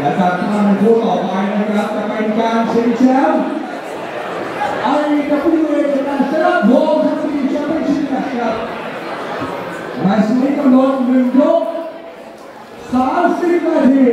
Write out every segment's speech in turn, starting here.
และการทำในคู่ต่อไปนะครับจะเป็นการชิงแชมป์ IWA International World Heavyweight Championship นะครับแมตช์นี้กำหนดหนึ่งยกสามสิบนาที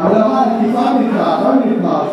Kameramann, die Fabrika, Fabrikas.